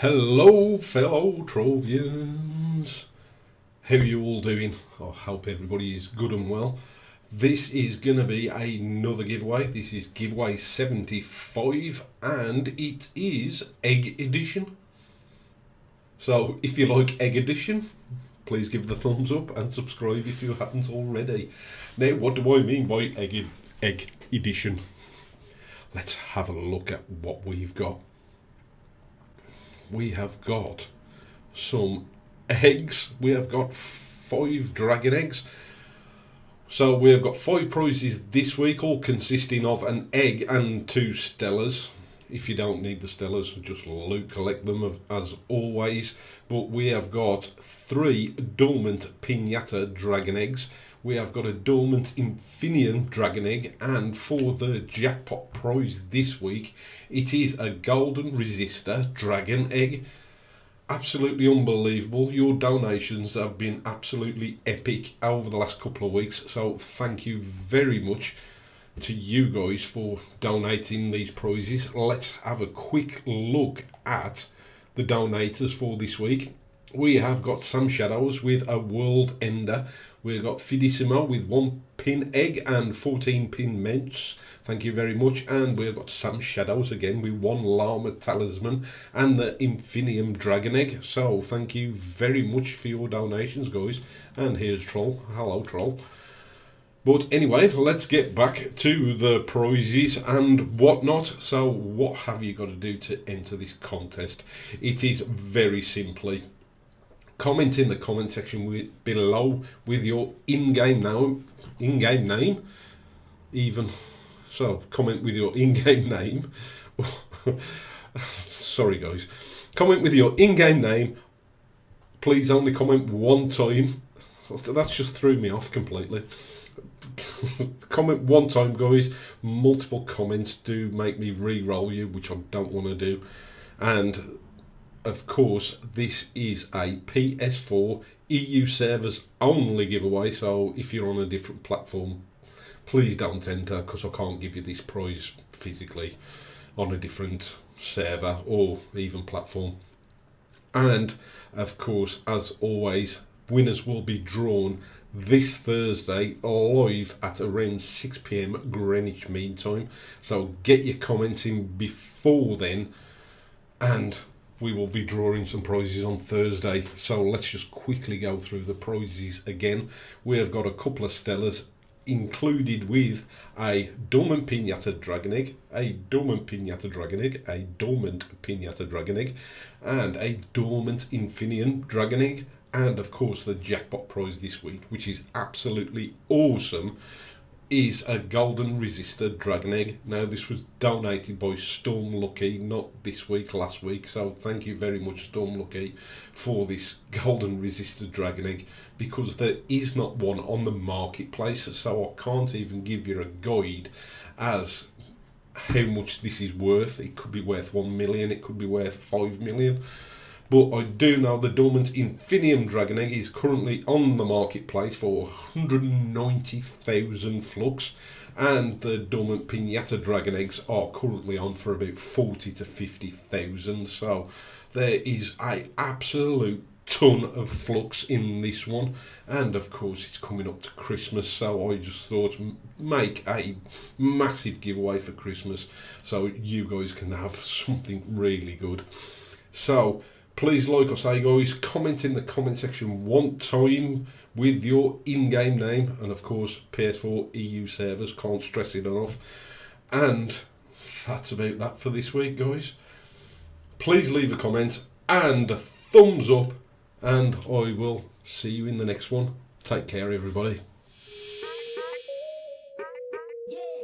Hello, fellow Trovians. How are you all doing? I hope everybody is good and well. This is going to be another giveaway. This is giveaway 75 and it is Egg Edition. So if you like Egg Edition, please give the thumbs up and subscribe if you haven't already. Now, what do I mean by Egg, egg Edition? Let's have a look at what we've got. We have got some eggs. We have got five dragon eggs so we have got five prizes this week, all consisting of an egg and two stellars. If you don't need the stellars, just loot collect them as always. But we have got three dormant pinata dragon eggs. We have got a dormant infinium dragon egg, and for the jackpot prize this week, it is a golden resistor dragon egg absolutely unbelievable. Your donations have been absolutely epic over the last couple of weeks. So thank you very much to you guys for donating these prizes. Let's have a quick look at the donators for this week. We have got Sam Shadows with a World Ender. We've got Fidissimo with one pin egg and 14 pin mints. Thank you very much. And we've got Sam Shadows again with one Llama Talisman and the Infinium Dragon Egg. So thank you very much for your donations, guys. And here's Troll. Hello, Troll. But anyway, let's get back to the prizes and whatnot. So, what have you got to do to enter this contest? It is very simply comment in the comment section below with your in-game name, in-game name, even. So, comment with your in-game name. Sorry, guys. Comment with your in-game name. Please only comment one time. That's just threw me off completely. comment one time, guys. Multiple comments do make me re-roll you, which I don't want to do. And of course, this is a PS4 EU servers only giveaway. So if you're on a different platform, please don't enter because I can't give you this prize physically on a different server or even platform. And of course, as always, winners will be drawn this Thursday live at around 6 pm Greenwich Mean Time. So get your comments in before then and we will be drawing some prizes on Thursday. So let's just quickly go through the prizes again. We have got a couple of Stellars included with a dormant pinata dragon egg, a dormant pinata dragon egg, a dormant pinata dragon egg, and a dormant infinium dragon egg, and of course the jackpot prize this week, which is absolutely awesome is a golden resistor dragon egg. Now this was donated by Storm Lucky, not this week, last week. So thank you very much Storm Lucky for this golden resistor dragon egg because there is not one on the marketplace. So I can't even give you a guide as how much this is worth. It could be worth 1 million, it could be worth 5 million but I do know the dormant Infinium Dragon Egg is currently on the marketplace for 190,000 flux, and the dormant Pinata Dragon Eggs are currently on for about 40 to 50,000. So there is a absolute ton of flux in this one and of course it's coming up to christmas so i just thought make a massive giveaway for christmas so you guys can have something really good so please like or say guys comment in the comment section one time with your in-game name and of course ps4 eu servers can't stress it enough. And that's about that for this week guys. Please leave a comment and a thumbs up and i will see you in the next one. Take care everybody. Yeah.